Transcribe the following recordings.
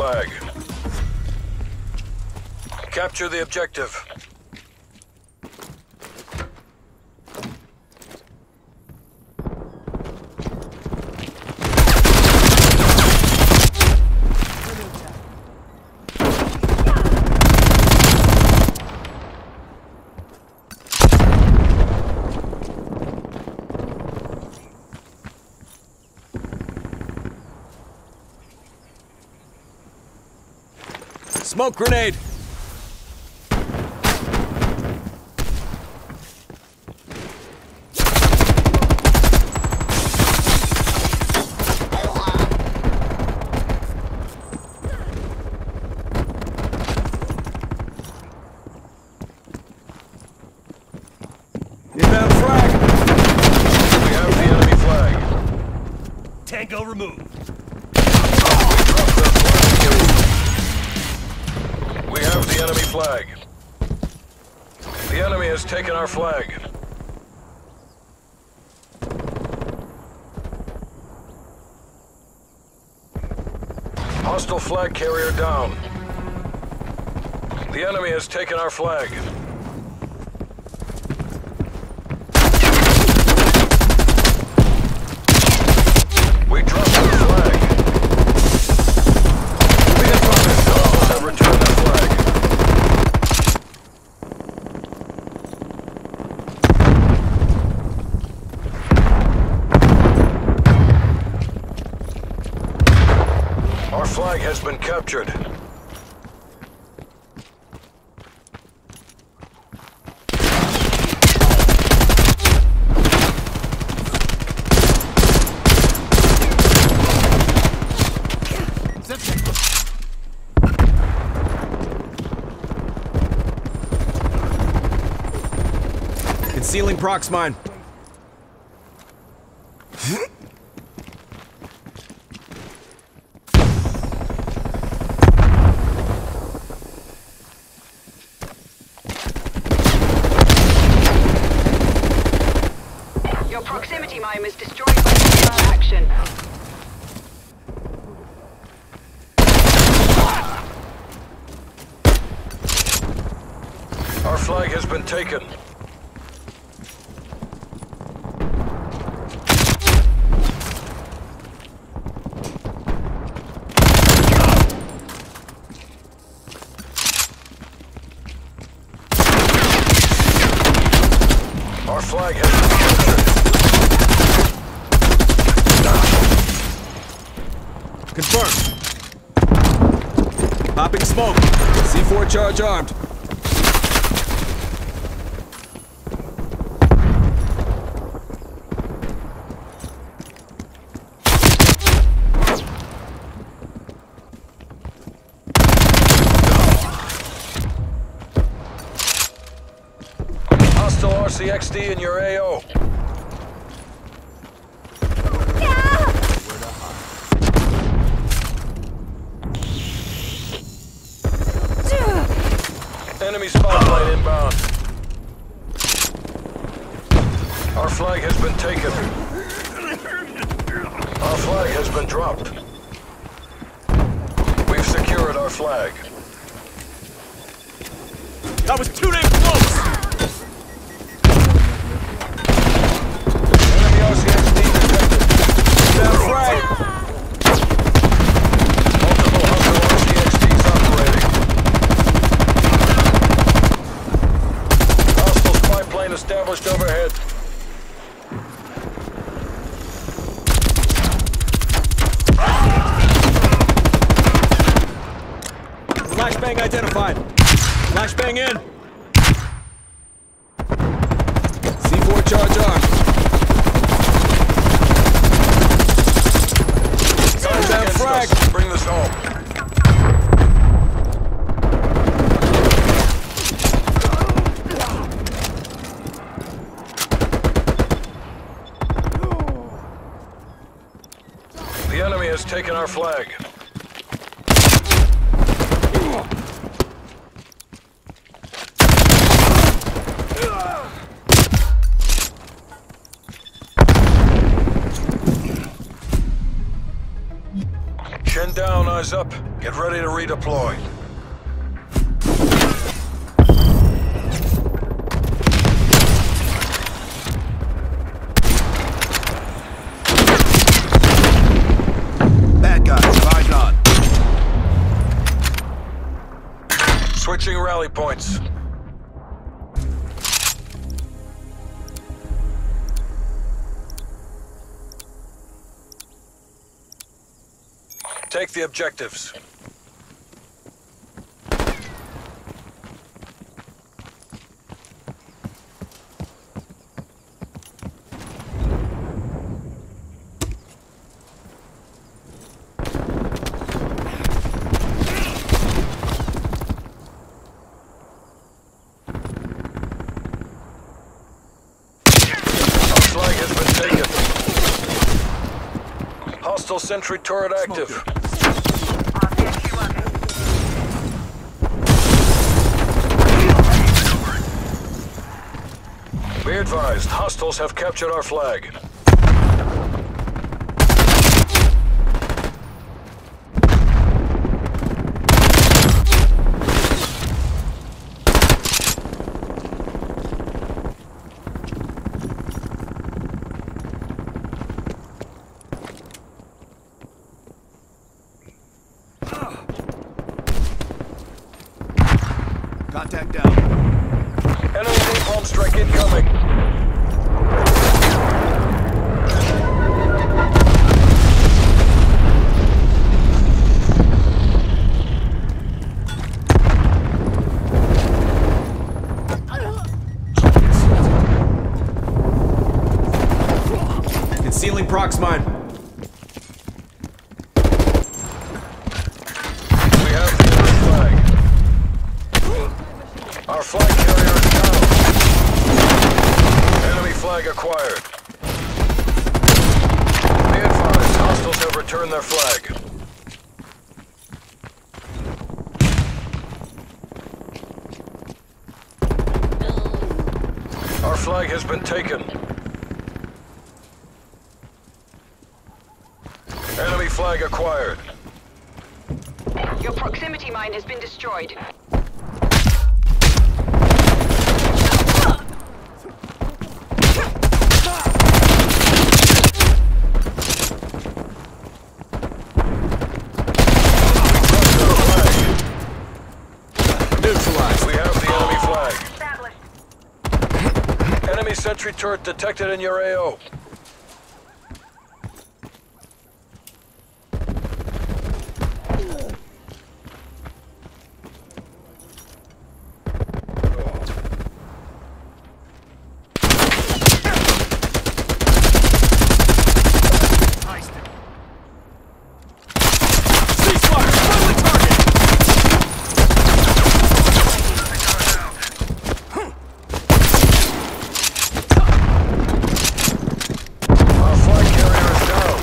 flag. Capture the objective. Smoke grenade! Inbound frag! We have the enemy flag. Tango removed. We have the enemy flag. The enemy has taken our flag. Hostile flag carrier down. The enemy has taken our flag. We dropped the flag. We have Hostiles have returned the flag. Our flag has been captured. Concealing prox mine. Your proximity mine was destroyed by hostile action. Our flag has been taken. Our flag has been captured. Confirmed. Popping smoke. C4 charge armed. RCXD in your AO. Enemy spotlight inbound. Our flag has been taken. Our flag has been dropped. We've secured our flag. That was too damn close! Enemy RCXD detected. Inbound frag! Multiple hostile RCXDs operating. Hostile spy plane established overhead. Flashbang identified. Flashbang in. C4 charge armed. Guns Inbound against frag. us. Bring this home. The enemy has taken our flag. Chin down, eyes up. Get ready to redeploy. Rally points. Take the objectives. Our flag has been taken. Hostile sentry turret active. Be advised, hostiles have captured our flag. Contact down. Enemy napalm strike incoming. Concealing prox mine. We have the enemy flag. Our flag carrier is down. Enemy flag acquired. Be advised, hostiles have returned their flag. Our flag has been taken. Enemy flag acquired. Your proximity mine has been destroyed. Neutralized. We have the enemy flag. Enemy sentry turret detected in your AO. Ceasefire! Friendly target! Our flag carrier is down.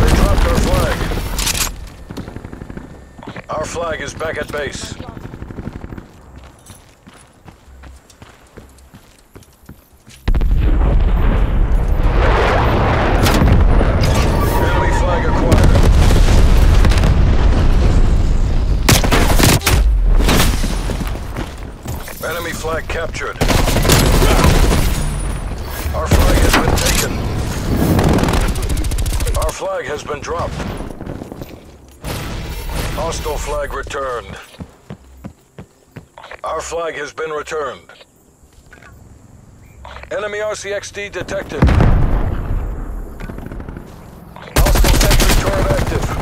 They dropped our flag. Our flag is back at base. Enemy flag acquired. Enemy flag captured. Our flag has been taken. Our flag has been dropped. Hostile flag returned. Our flag has been returned. Enemy RCXD detected. Hostile sentry turret active.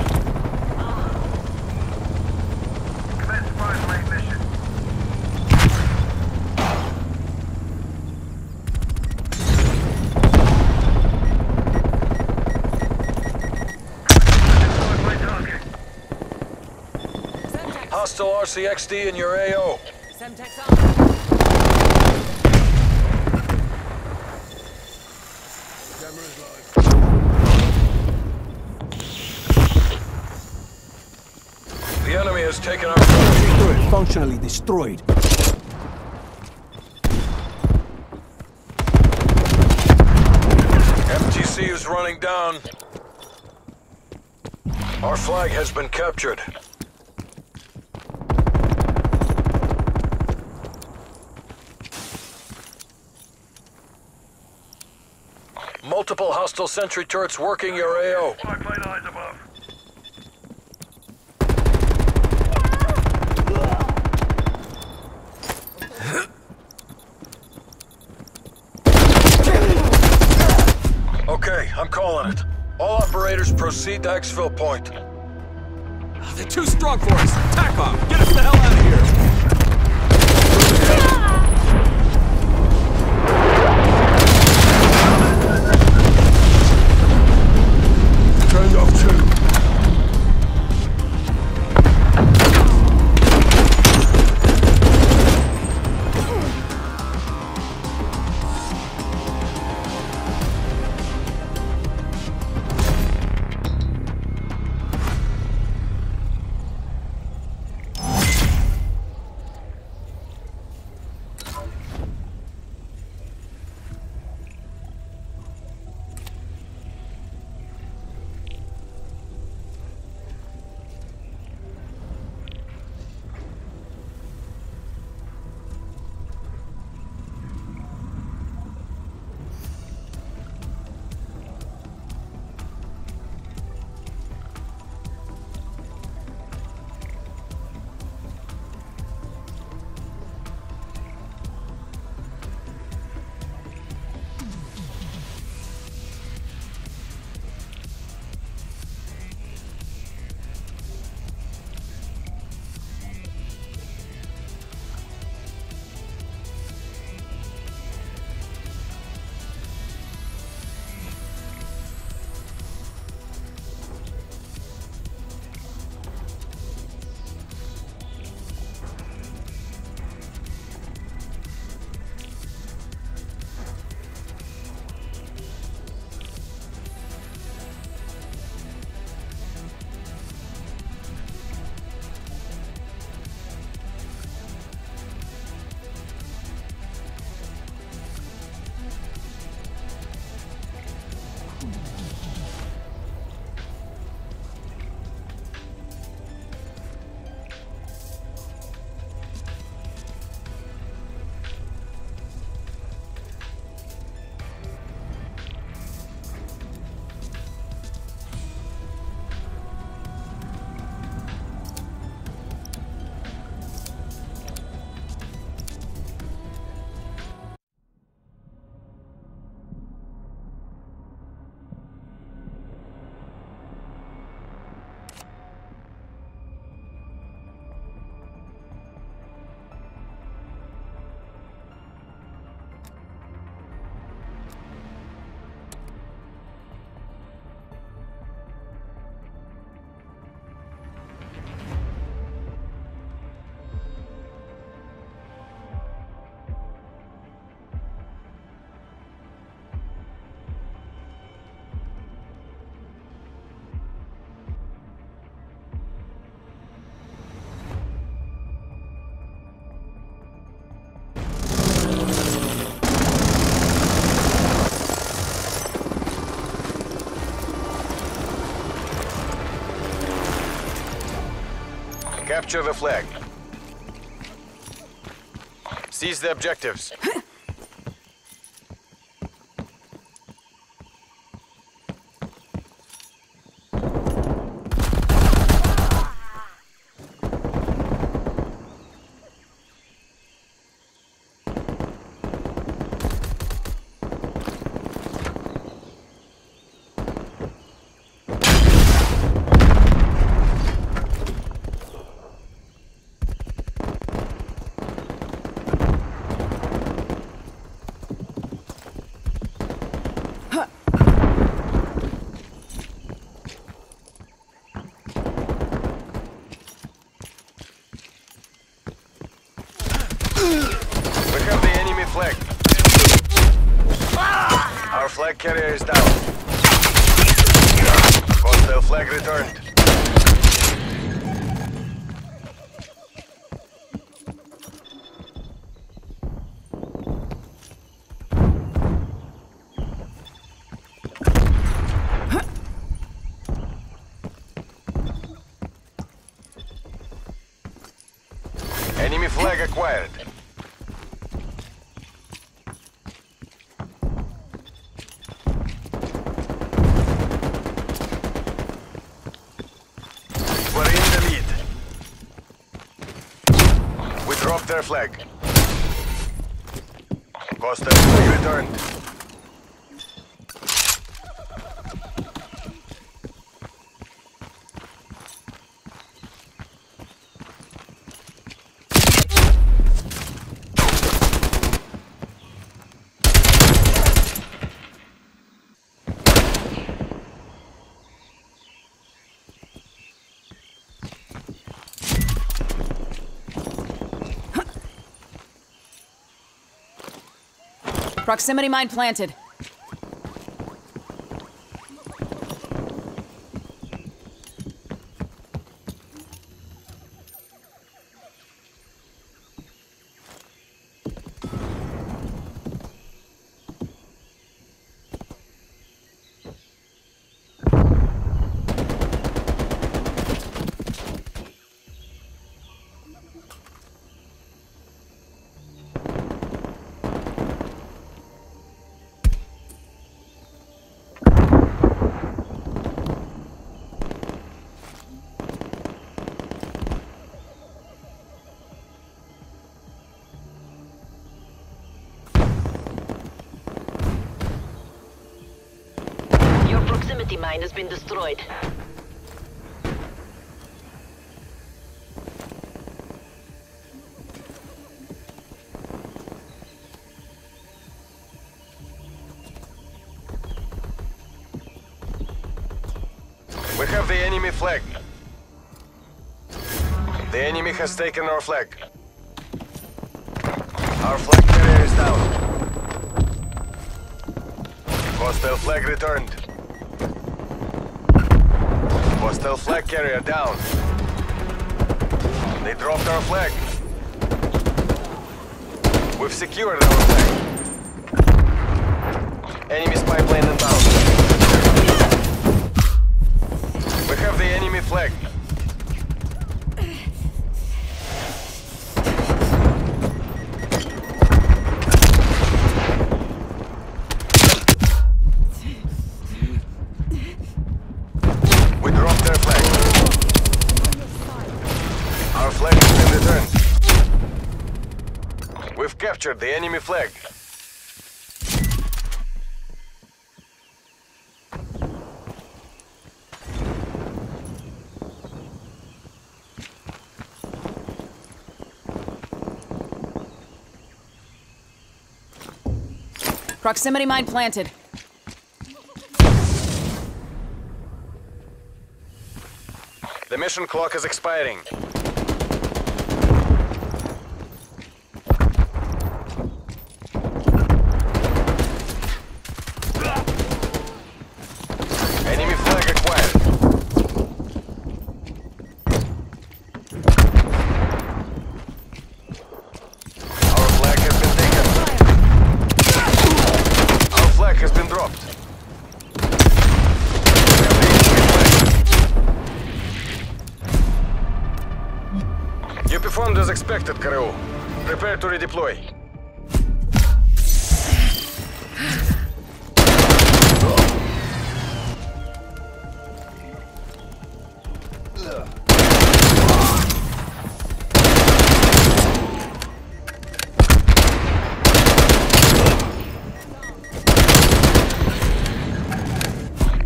Hostile RCXD in your AO. Semtex on. The enemy has taken our flag. turret functionally destroyed. MTC is is running down. Our flag has been captured. Multiple hostile sentry turrets working your AO. Okay, I'm calling it. All operators proceed to exfil point. They're too strong for us. Tack off. Get us the hell out of here. Capture the flag. Seize the objectives. We have the enemy flag. Our flag carrier is down. Hostile flag returned. Enemy. We're in the lead. We dropped their flag. Hostile flag returned. Proximity mine planted. Mine has been destroyed. We have the enemy flag. The enemy has taken our flag. Our flag carrier is down. Hostile flag returned. Hostile flag carrier down. They dropped our flag. We've secured our flag. Enemy spy plane inbound. We have the enemy flag. Captured the enemy flag. Proximity mine planted. The mission clock is expiring. Enemy flag acquired. Our flag has been taken. Our flag has been dropped. We have the enemy flag. You as Kareu. Prepare to redeploy.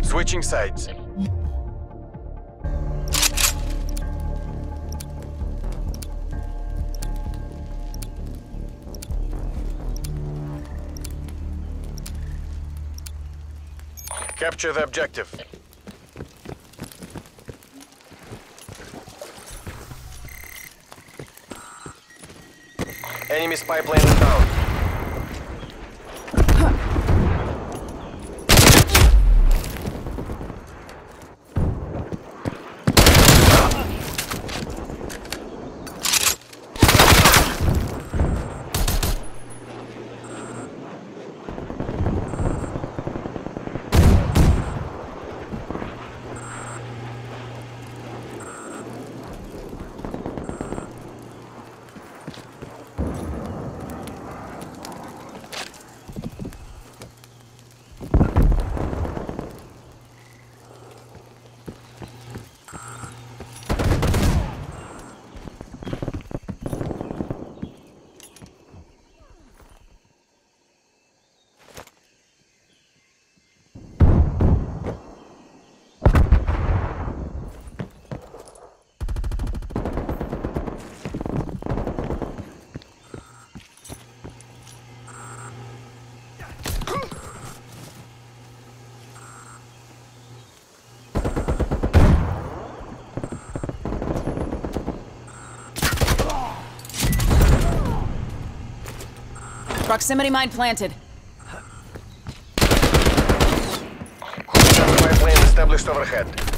Switching sides. Capture the objective. Enemy spy plane inbound. Proximity mine planted. Hostile plane established overhead.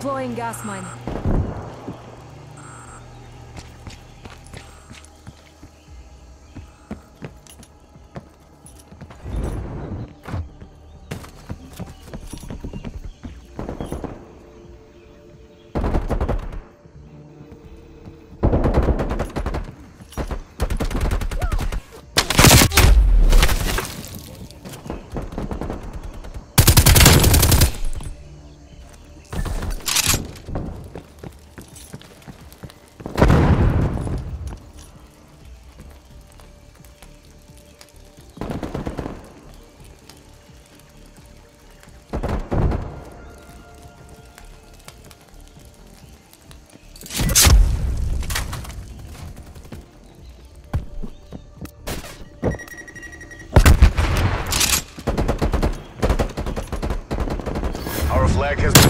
Deploying gas mine.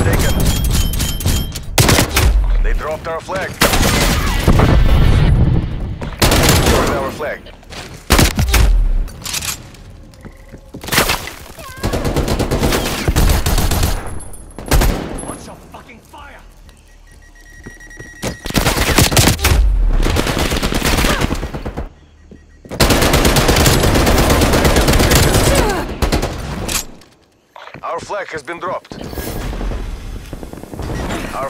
Taken. They dropped our flag. Destroyed our flag. Our flag has been dropped.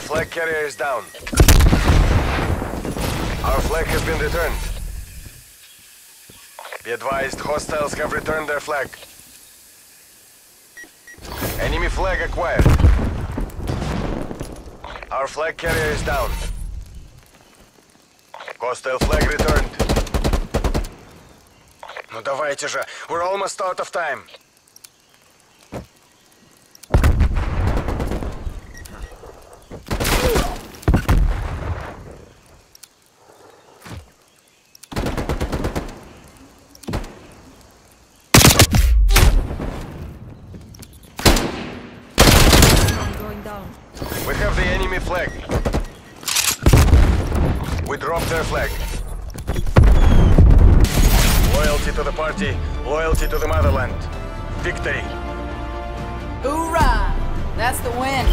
Our flag carrier is down. Our flag has been returned. Be advised, hostiles have returned their flag. Enemy flag acquired. Our flag carrier is down. Hostile flag returned. Ну давайте же, we're almost out of time. Loyalty to the motherland. Victory. Hoorah! That's the win.